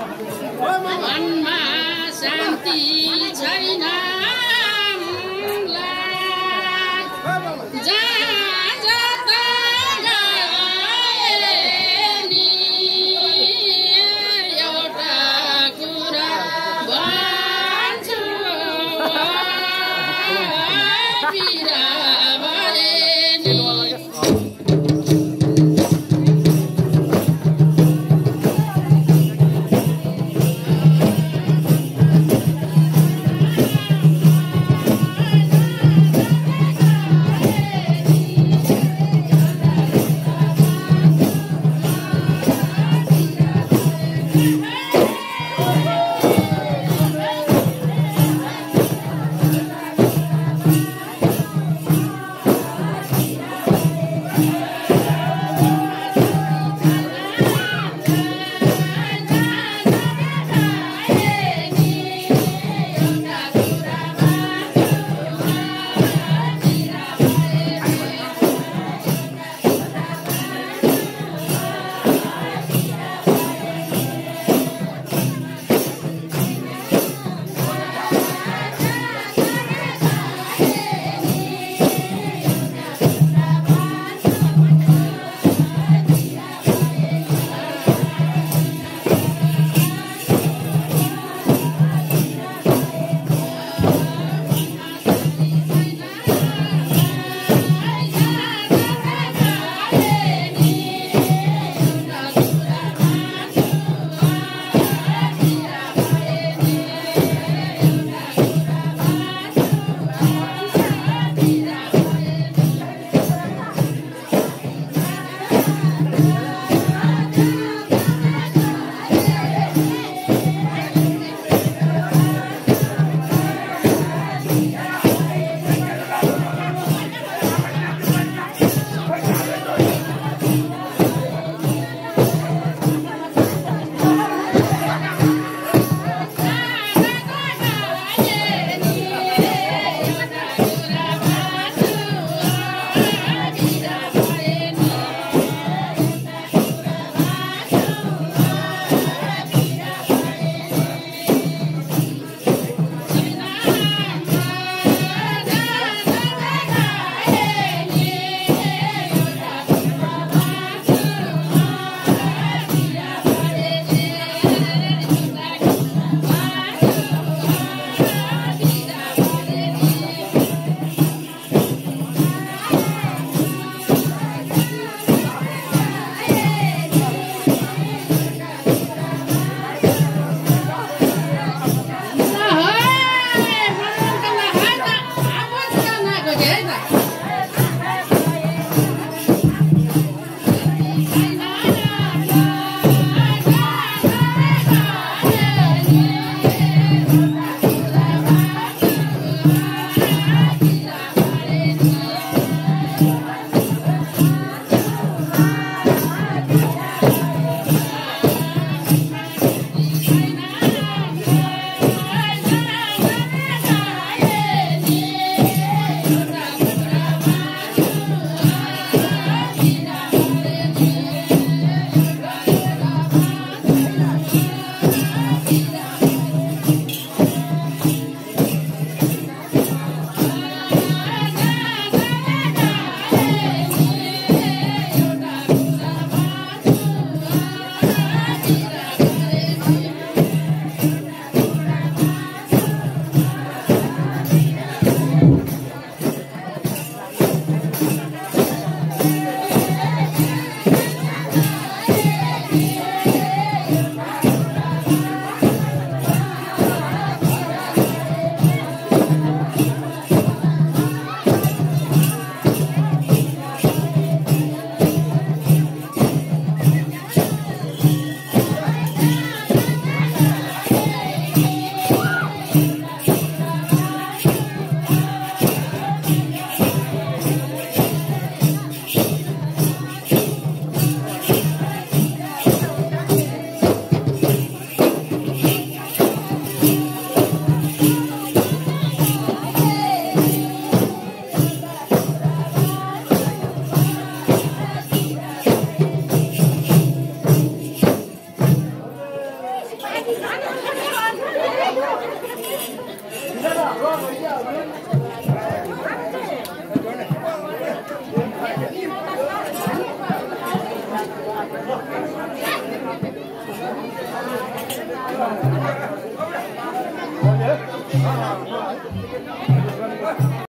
मनमा शान्ति छैन।